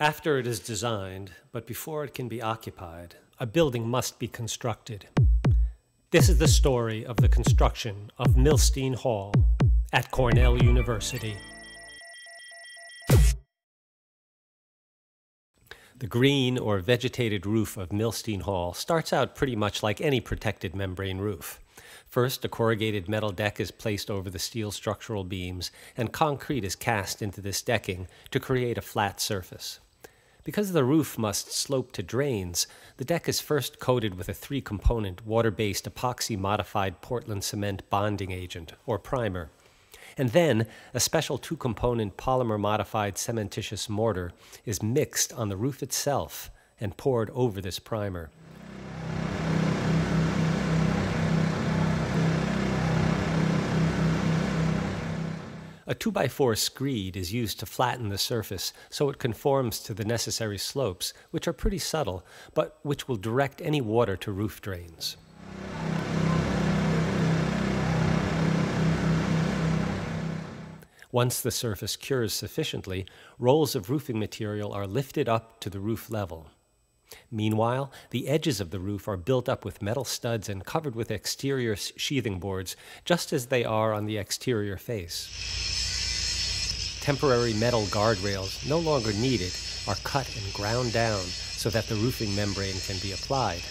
After it is designed, but before it can be occupied, a building must be constructed. This is the story of the construction of Milstein Hall at Cornell University. The green or vegetated roof of Milstein Hall starts out pretty much like any protected membrane roof. First, a corrugated metal deck is placed over the steel structural beams, and concrete is cast into this decking to create a flat surface. Because the roof must slope to drains, the deck is first coated with a three component water based epoxy modified Portland cement bonding agent, or primer. And then a special two component polymer modified cementitious mortar is mixed on the roof itself and poured over this primer. A 2x4 screed is used to flatten the surface so it conforms to the necessary slopes, which are pretty subtle, but which will direct any water to roof drains. Once the surface cures sufficiently, rolls of roofing material are lifted up to the roof level. Meanwhile, the edges of the roof are built up with metal studs and covered with exterior sheathing boards, just as they are on the exterior face. Temporary metal guardrails, no longer needed, are cut and ground down so that the roofing membrane can be applied.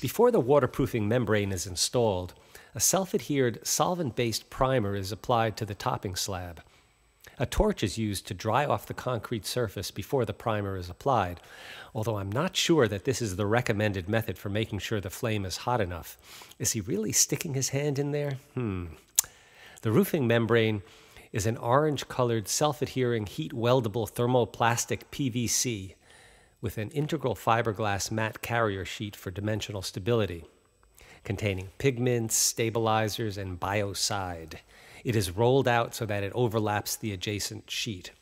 Before the waterproofing membrane is installed, a self adhered solvent based primer is applied to the topping slab. A torch is used to dry off the concrete surface before the primer is applied, although I'm not sure that this is the recommended method for making sure the flame is hot enough. Is he really sticking his hand in there? Hmm. The roofing membrane is an orange colored self adhering heat weldable thermoplastic PVC with an integral fiberglass mat carrier sheet for dimensional stability, containing pigments, stabilizers, and biocide. It is rolled out so that it overlaps the adjacent sheet.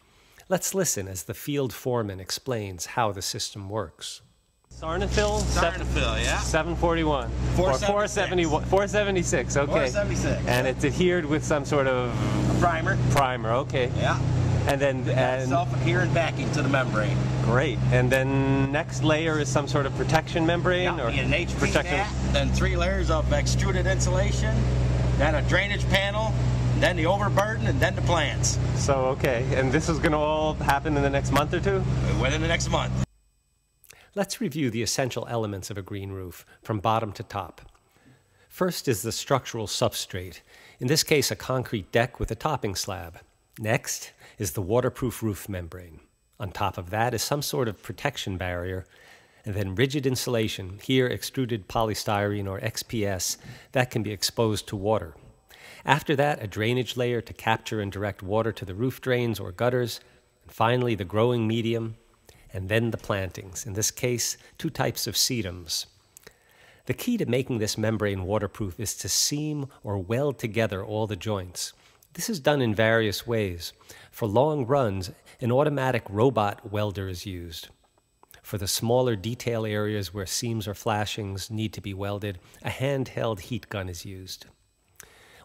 Let's listen as the field foreman explains how the system works. Sarnafil? Sarnafil, yeah. 741. 476. 476, okay. 476. And it's adhered with some sort of A primer. primer, okay. Yeah. And then, and Self-adherent backing to the membrane. great. And then next layer is some sort of protection membrane Yeah. or An HP protection. mat, then three layers of extruded insulation, then a drainage panel, then the overburden, and then the plants So, okay. And this is going to all happen in the next month or two? within the next month. Let's review the essential elements of a green roof from bottom to top. First is the structural substrate, in this case, a concrete deck with a topping slab. Next is the waterproof roof membrane. On top of that is some sort of protection barrier, and then rigid insulation, here extruded polystyrene or XPS, that can be exposed to water. After that, a drainage layer to capture and direct water to the roof drains or gutters, and finally, the growing medium, and then the plantings, in this case, two types of sedums. The key to making this membrane waterproof is to seam or weld together all the joints. This is done in various ways. For long runs, an automatic robot welder is used. For the smaller detail areas where seams or flashings need to be welded, a handheld heat gun is used.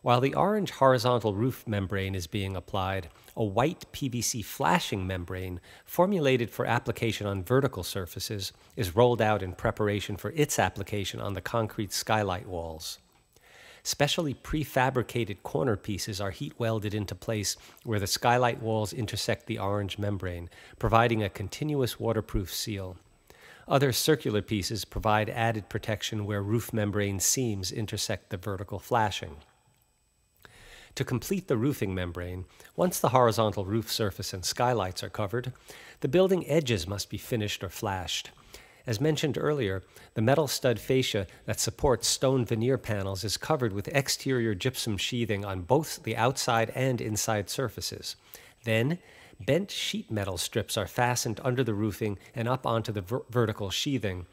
While the orange horizontal roof membrane is being applied, a white PVC flashing membrane, formulated for application on vertical surfaces, is rolled out in preparation for its application on the concrete skylight walls. Specially prefabricated corner pieces are heat welded into place where the skylight walls intersect the orange membrane, providing a continuous waterproof seal. Other circular pieces provide added protection where roof membrane seams intersect the vertical flashing. To complete the roofing membrane, once the horizontal roof surface and skylights are covered, the building edges must be finished or flashed. As mentioned earlier, the metal stud fascia that supports stone veneer panels is covered with exterior gypsum sheathing on both the outside and inside surfaces. Then, bent sheet metal strips are fastened under the roofing and up onto the ver- vertical sheathing.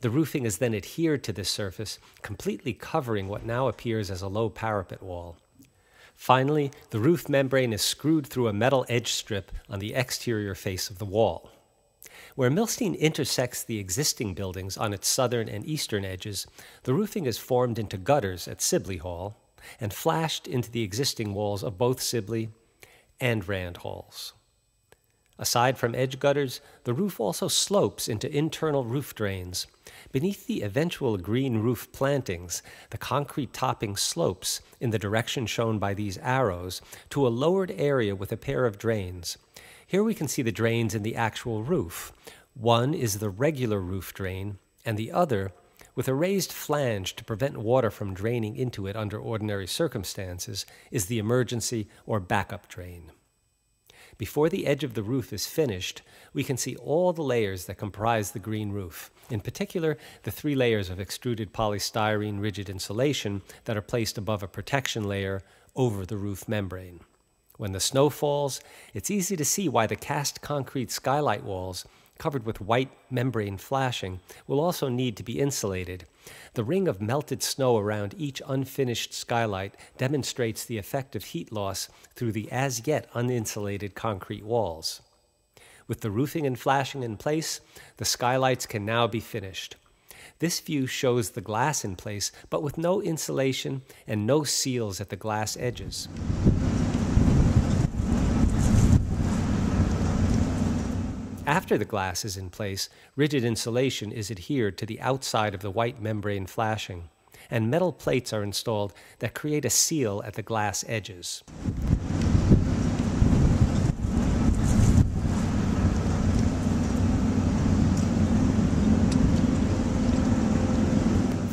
The roofing is then adhered to this surface, completely covering what now appears as a low parapet wall. Finally, the roof membrane is screwed through a metal edge strip on the exterior face of the wall. Where Milstein intersects the existing buildings on its southern and eastern edges, the roofing is formed into gutters at Sibley Hall and flashed into the existing walls of both Sibley and Rand Halls. Aside from edge gutters, the roof also slopes into internal roof drains. Beneath the eventual green roof plantings, the concrete topping slopes in the direction shown by these arrows to a lowered area with a pair of drains. Here we can see the drains in the actual roof. One is the regular roof drain, and the other, with a raised flange to prevent water from draining into it under ordinary circumstances, is the emergency or backup drain. Before the edge of the roof is finished, we can see all the layers that comprise the green roof, in particular, the three layers of extruded polystyrene rigid insulation that are placed above a protection layer over the roof membrane. When the snow falls, it's easy to see why the cast concrete skylight walls covered with white membrane flashing, will also need to be insulated. The ring of melted snow around each unfinished skylight demonstrates the effect of heat loss through the as yet uninsulated concrete walls. With the roofing and flashing in place, the skylights can now be finished. This view shows the glass in place, but with no insulation and no seals at the glass edges. After the glass is in place, rigid insulation is adhered to the outside of the white membrane flashing, and metal plates are installed that create a seal at the glass edges.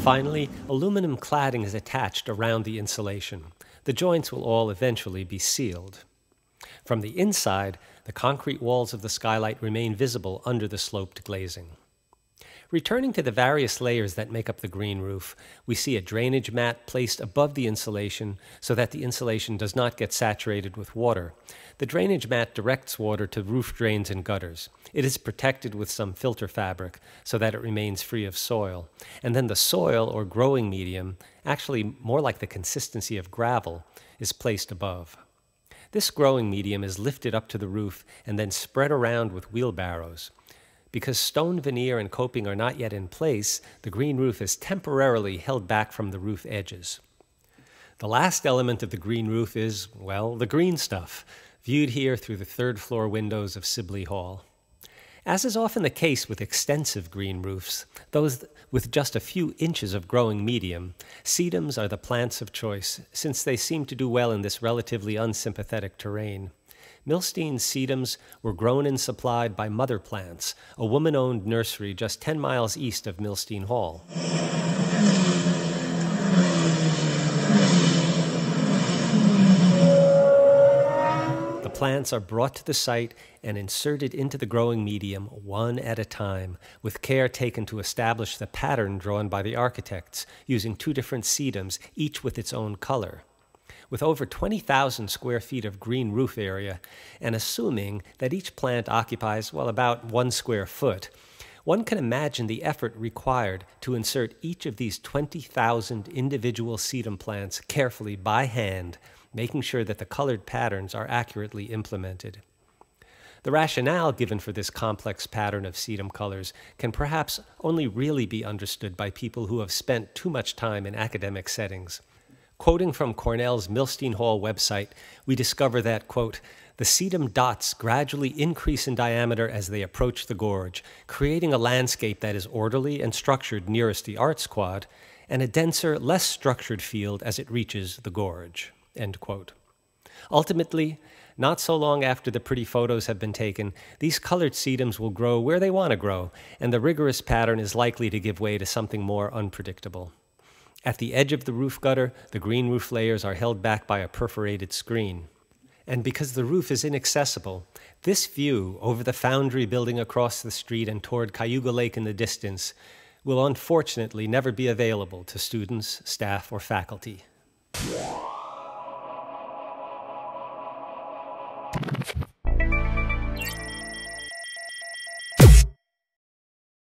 Finally, aluminum cladding is attached around the insulation. The joints will all eventually be sealed. From the inside, the concrete walls of the skylight remain visible under the sloped glazing. Returning to the various layers that make up the green roof, we see a drainage mat placed above the insulation so that the insulation does not get saturated with water. The drainage mat directs water to roof drains and gutters. It is protected with some filter fabric so that it remains free of soil. And then the soil or growing medium, actually more like the consistency of gravel, is placed above. This growing medium is lifted up to the roof and then spread around with wheelbarrows. Because stone veneer and coping are not yet in place, the green roof is temporarily held back from the roof edges. The last element of the green roof is, well, the green stuff, viewed here through the third floor windows of Sibley Hall. As is often the case with extensive green roofs, those with just a few inches of growing medium, sedums are the plants of choice, since they seem to do well in this relatively unsympathetic terrain. Milstein sedums were grown and supplied by Mother Plants, a woman owned nursery just 10 miles east of Milstein Hall. Plants are brought to the site and inserted into the growing medium one at a time, with care taken to establish the pattern drawn by the architects, using two different sedums, each with its own color. With over 20,000 square feet of green roof area, and assuming that each plant occupies, well, about one square foot, one can imagine the effort required to insert each of these 20,000 individual sedum plants carefully by hand making sure that the colored patterns are accurately implemented. The rationale given for this complex pattern of sedum colors can perhaps only really be understood by people who have spent too much time in academic settings. Quoting from Cornell's Milstein Hall website, we discover that, quote, the sedum dots gradually increase in diameter as they approach the gorge, creating a landscape that is orderly and structured nearest the arts quad, and a denser, less structured field as it reaches the gorge. End quote. Ultimately, not so long after the pretty photos have been taken, these colored sedums will grow where they want to grow, and the rigorous pattern is likely to give way to something more unpredictable. At the edge of the roof gutter, the green roof layers are held back by a perforated screen. And because the roof is inaccessible, this view over the foundry building across the street and toward Cayuga Lake in the distance will unfortunately never be available to students, staff, or faculty.